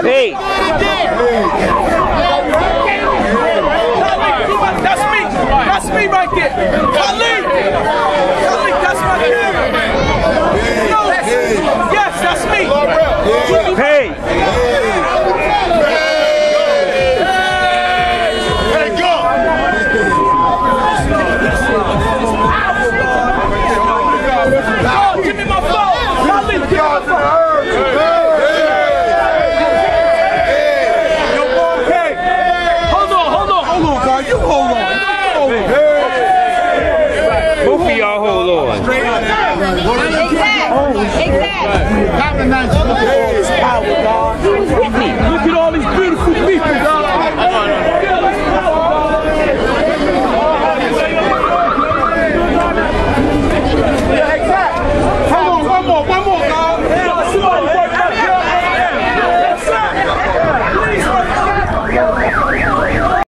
Hey. That's me. That's me right there. Khalid. Khalid, that's my dude. No, yes, that's me. Hey. Hey, go.